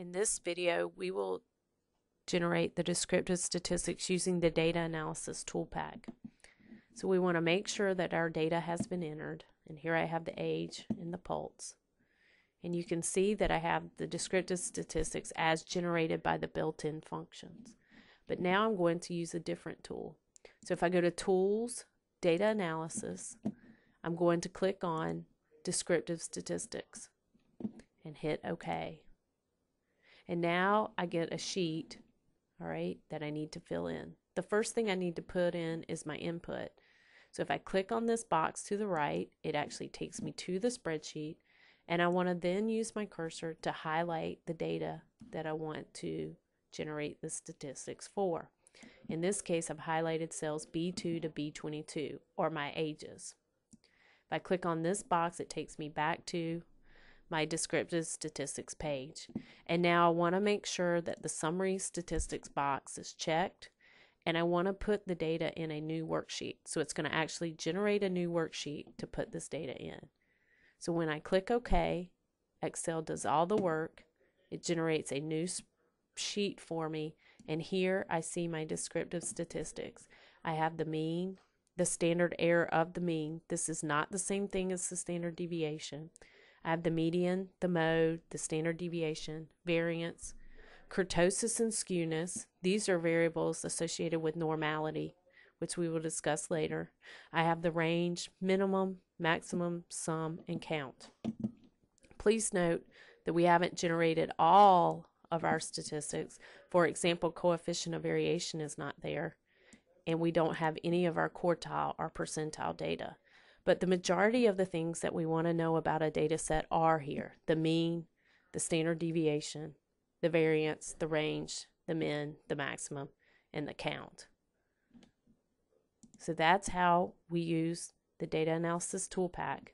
In this video, we will generate the descriptive statistics using the data analysis Toolpak. So we want to make sure that our data has been entered. And here I have the age and the pulse. And you can see that I have the descriptive statistics as generated by the built-in functions. But now I'm going to use a different tool. So if I go to Tools, Data Analysis, I'm going to click on Descriptive Statistics and hit OK. And now I get a sheet, all right, that I need to fill in. The first thing I need to put in is my input. So if I click on this box to the right, it actually takes me to the spreadsheet. And I want to then use my cursor to highlight the data that I want to generate the statistics for. In this case, I've highlighted cells B2 to B22, or my ages. If I click on this box, it takes me back to my descriptive statistics page. And now I want to make sure that the summary statistics box is checked and I want to put the data in a new worksheet. So it's going to actually generate a new worksheet to put this data in. So when I click OK, Excel does all the work. It generates a new sheet for me and here I see my descriptive statistics. I have the mean, the standard error of the mean. This is not the same thing as the standard deviation. I have the median, the mode, the standard deviation, variance, kurtosis and skewness. These are variables associated with normality, which we will discuss later. I have the range, minimum, maximum, sum, and count. Please note that we haven't generated all of our statistics. For example, coefficient of variation is not there, and we don't have any of our quartile or percentile data. But the majority of the things that we want to know about a data set are here the mean, the standard deviation, the variance, the range, the min, the maximum, and the count. So that's how we use the data analysis Toolpak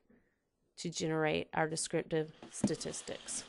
to generate our descriptive statistics.